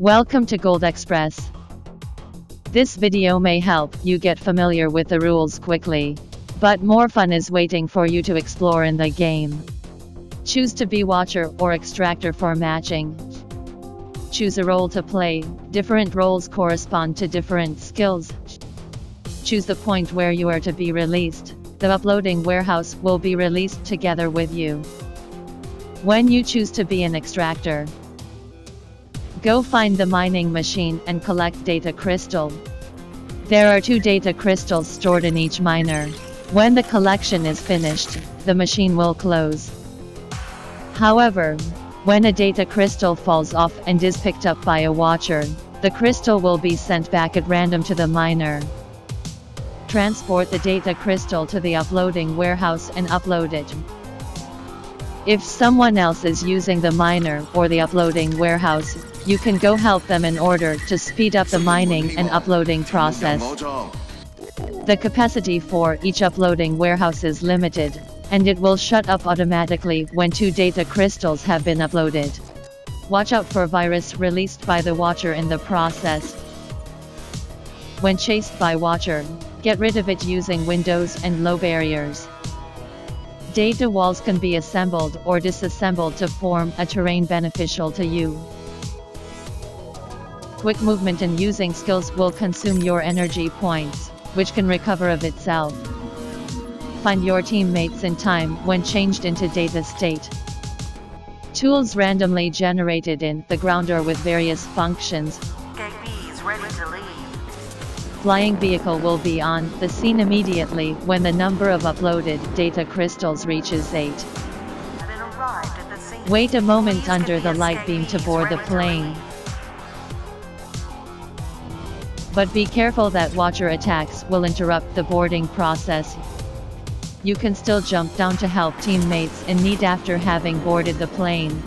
Welcome to Gold Express. This video may help you get familiar with the rules quickly. But more fun is waiting for you to explore in the game. Choose to be watcher or extractor for matching. Choose a role to play, different roles correspond to different skills. Choose the point where you are to be released. The uploading warehouse will be released together with you. When you choose to be an extractor, go find the mining machine and collect data crystal. There are two data crystals stored in each miner. When the collection is finished, the machine will close. However, when a data crystal falls off and is picked up by a watcher, the crystal will be sent back at random to the miner. Transport the data crystal to the uploading warehouse and upload it. If someone else is using the miner or the uploading warehouse, you can go help them in order to speed up the mining and uploading process. The capacity for each uploading warehouse is limited, and it will shut up automatically when two data crystals have been uploaded. Watch out for virus released by the watcher in the process. When chased by watcher, get rid of it using windows and low barriers. Data walls can be assembled or disassembled to form a terrain beneficial to you. Quick movement and using skills will consume your energy points, which can recover of itself. Find your teammates in time when changed into data state. Tools randomly generated in the grounder with various functions. Flying vehicle will be on the scene immediately when the number of uploaded data crystals reaches 8. Wait a moment under the light beam to board the plane. But be careful that watcher attacks will interrupt the boarding process. You can still jump down to help teammates in need after having boarded the plane.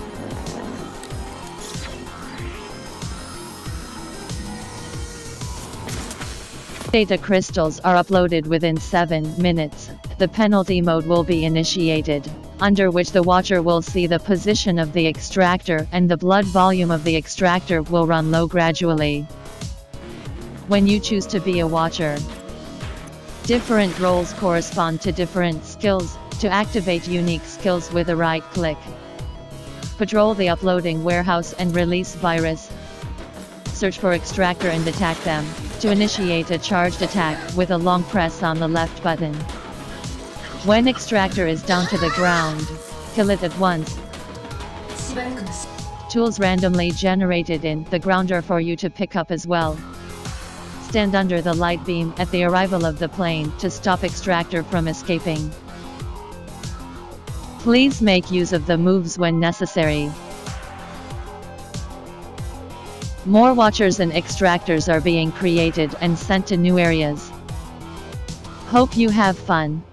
Data crystals are uploaded within 7 minutes. The penalty mode will be initiated, under which the watcher will see the position of the extractor and the blood volume of the extractor will run low gradually. When you choose to be a watcher, different roles correspond to different skills. To activate unique skills with a right click, patrol the uploading warehouse and release virus. Search for extractor and attack them. To initiate a charged attack with a long press on the left button. When extractor is down to the ground, kill it at once. Tools randomly generated in the grounder for you to pick up as well. Stand under the light beam at the arrival of the plane to stop extractor from escaping. Please make use of the moves when necessary. More watchers and extractors are being created and sent to new areas. Hope you have fun.